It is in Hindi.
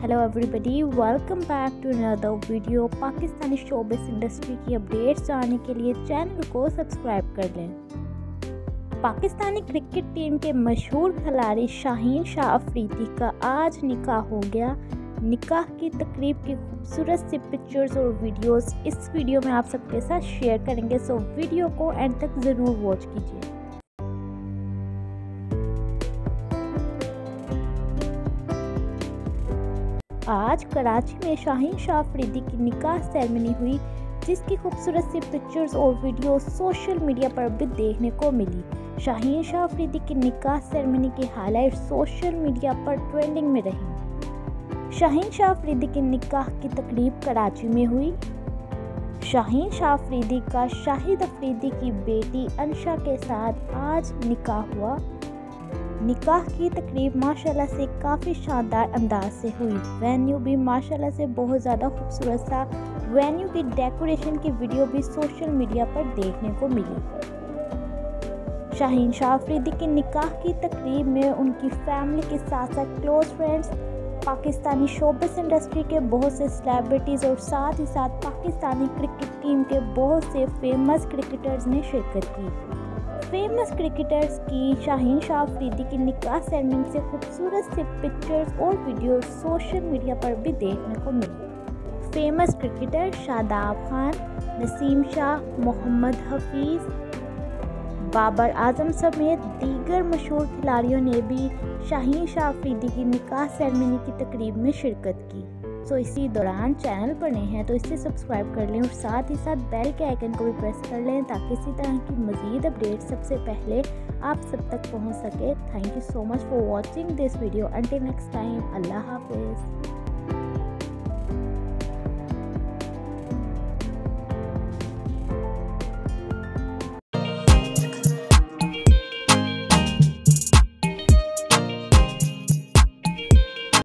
Hello everybody welcome back to another video Pakistani showbiz industry की अपडेट्स जानने के लिए चैनल को सब्सक्राइब कर लें। पाकिस्तानी क्रिकेट टीम के मशहूर खिलाड़ी शाहीन शाह अफरीदी का आज निकाह हो गया। निकाह की तकरीब की खूबसूरत सी पिक्चर्स और वीडियोस इस वीडियो में आप सबके साथ शेयर करेंगे। सो वीडियो को एंड तक ज़रूर वॉच कीजिए। आज कराची में शाहीन शाह अफरीदी की निकाह सेरेमनी हुई, जिसकी खूबसूरत सी पिक्चर्स और वीडियो सोशल मीडिया पर भी देखने को मिली। शाहीन शाह अफरीदी की निकाह सेरेमनी की हाईलाइट सोशल मीडिया पर ट्रेंडिंग में रही। शाहीन शाह अफरीदी की निकाह की तकरीब कराची में हुई। शाहीन शाह अफरीदी का शाहिद अफरीदी की बेटी अंशा के साथ आज निकाह हुआ। निकाह की तकरीब माशाल्लाह से काफ़ी शानदार अंदाज से हुई। वेन्यू भी माशाल्लाह से बहुत ज़्यादा खूबसूरत था वेन्यू की डेकोरेशन की वीडियो भी सोशल मीडिया पर देखने को मिली। शाहीन शाह अफरीदी की निकाह की तकरीब में उनकी फैमिली के साथ साथ close friends Pakistani showbiz industry के बहुत से सेलिब्रिटीज़ और साथ ही साथ पाकिस्तानी क्रिकेट टीम के बहुत से फ़ेमस क्रिकेटर्स ने शिरकत की। फ़ेमस क्रिकेटर्स की, शाहीन शाह अफरीदी की निकाह सेरेमनी से खूबसूरत से पिक्चर्स और वीडियोस सोशल मीडिया पर भी देखने को मिली। फ़ेमस क्रिकेटर शादाब खान, नसीम शाह, मोहम्मद हफीज़, बाबर आज़म समेत दीगर मशहूर खिलाड़ियों ने भी शाहीन शाह अफरीदी की निकाह सेरेमनी की तकरीब में शिरकत की। सो इसी दौरान चैनल पर नए हैं तो इसे सब्सक्राइब कर लें और साथ ही साथ बेल के आइकन को भी प्रेस कर लें ताकि इसी तरह की मज़ीद अपडेट सबसे पहले आप सब तक पहुँच सके। Thank you so much for watching this video until next time अल्लाह हाफिज़।